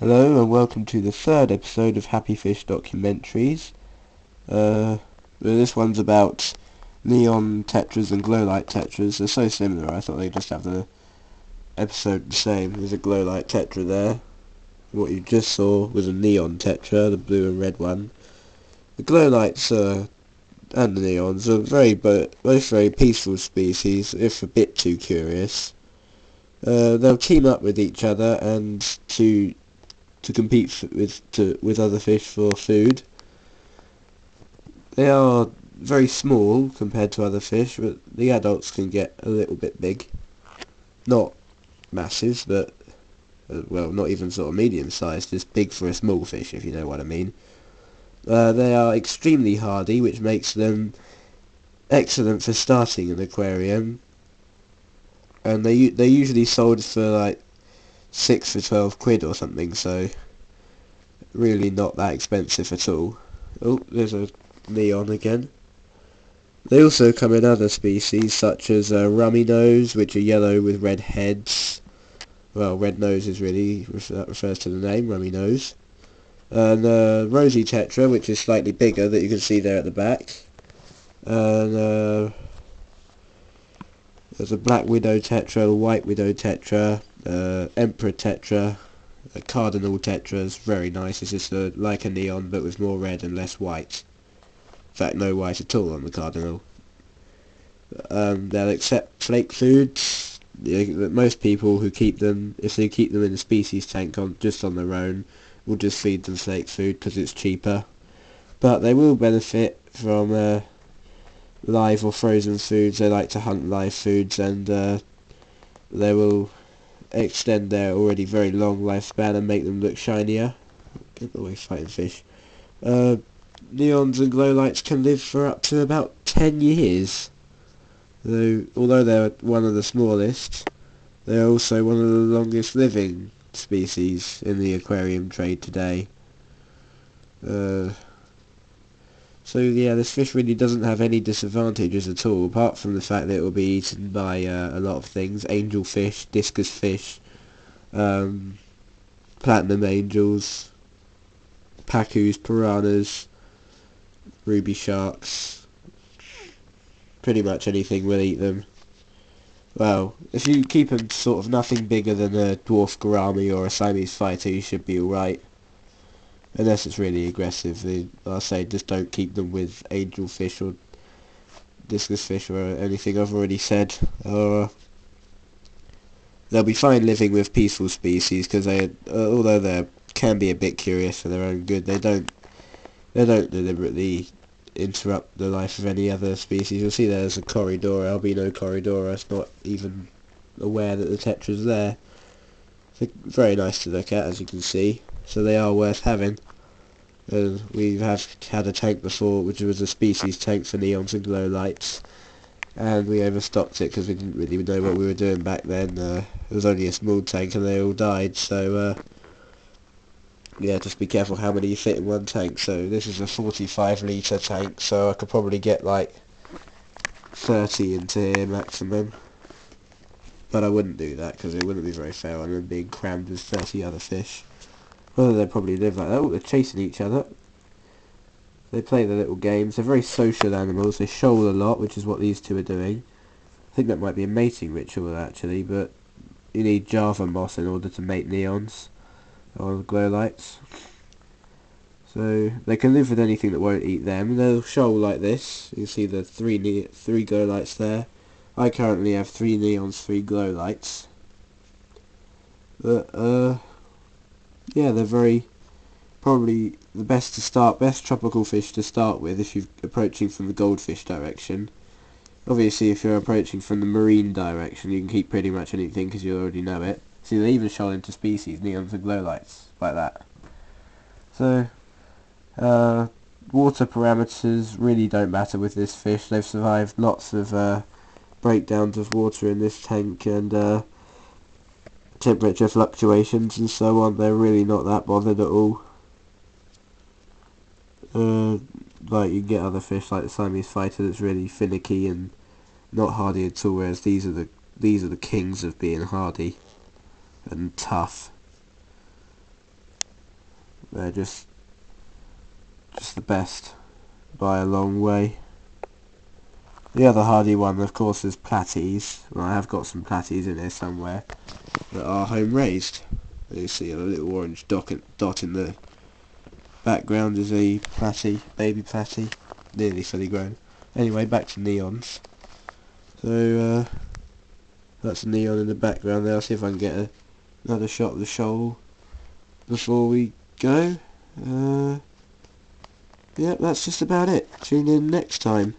Hello and welcome to the third episode of Happy Fish Documentaries. Uh, this one's about neon tetras and glow light tetras. They're so similar I thought they'd just have the episode the same. There's a glow light tetra there. What you just saw was a neon tetra, the blue and red one. The glow lights uh, and the neons are very both very peaceful species, if a bit too curious. Uh, they'll team up with each other and to to compete with to, with other fish for food. They are very small compared to other fish, but the adults can get a little bit big. Not massive, but uh, well, not even sort of medium-sized, just big for a small fish, if you know what I mean. Uh, they are extremely hardy, which makes them excellent for starting an aquarium. And they they usually sold for like six for 12 quid or something, so really not that expensive at all. Oh, there's a neon again. They also come in other species such as uh, rummy nose, which are yellow with red heads. Well, red nose is really, that refers to the name, rummy nose. And uh, rosy tetra, which is slightly bigger, that you can see there at the back. And uh, there's a black widow tetra, a white widow tetra, uh, Emperor Tetra, a Cardinal Tetra is very nice. It's just a, like a neon but with more red and less white. In fact, no white at all on the Cardinal. Um, they'll accept flake foods. Most people who keep them, if they keep them in a species tank on just on their own, will just feed them flake food because it's cheaper. But they will benefit from uh, live or frozen foods. They like to hunt live foods and uh, they will extend their already very long lifespan and make them look shinier. Get away fighting fish. Uh, neons and glow lights can live for up to about 10 years. Though, although they're one of the smallest, they're also one of the longest living species in the aquarium trade today. Uh, so yeah, this fish really doesn't have any disadvantages at all, apart from the fact that it will be eaten by uh, a lot of things. Angelfish, discus fish, um, platinum angels, pacus, piranhas, ruby sharks. Pretty much anything will eat them. Well, if you keep them sort of nothing bigger than a dwarf gourami or a Siamese fighter, you should be alright unless it's really aggressive. They, I say just don't keep them with angelfish or discus fish or anything I've already said. Uh, they'll be fine living with peaceful species because they, uh, although they can be a bit curious for their own good, they don't they don't deliberately interrupt the life of any other species. You'll see there's a Corydoras, albino Corydoras, it's not even aware that the tetra's there. Very nice to look at, as you can see so they are worth having. And we have had a tank before, which was a species tank for neons and glow lights, and we overstocked it because we didn't really know what we were doing back then. Uh, it was only a small tank and they all died, so uh, yeah, just be careful how many you fit in one tank. So this is a 45 litre tank, so I could probably get like 30 into here maximum. But I wouldn't do that because it wouldn't be very fair on them being crammed with 30 other fish. Well, they probably live like that. Oh, they're chasing each other. They play their little games. They're very social animals. They shoal a lot, which is what these two are doing. I think that might be a mating ritual, actually, but you need Java moss in order to mate neons or glow lights. So they can live with anything that won't eat them. They'll shoal like this. You see the three ne three glow lights there. I currently have three neons, three glow lights. But uh, yeah, they're very probably the best to start, best tropical fish to start with if you're approaching from the goldfish direction. Obviously, if you're approaching from the marine direction, you can keep pretty much anything because you already know it. See, they even show into species, neons and glow lights, like that. So, uh, water parameters really don't matter with this fish. They've survived lots of uh, breakdowns of water in this tank, and uh, temperature fluctuations and so on, they're really not that bothered at all. Uh, like you get other fish like the Siamese fighter that's really finicky and not hardy at all, whereas these are the these are the kings of being hardy and tough. They're just just the best by a long way. The other hardy one, of course, is platies. Well, I have got some platies in here somewhere that are home raised. You see a little orange dot in, the background is a platy, baby platy, nearly fully grown. Anyway, back to neons. So, uh, that's a neon in the background there. I'll see if I can get a, another shot of the shoal before we go. Uh, yeah, that's just about it. Tune in next time.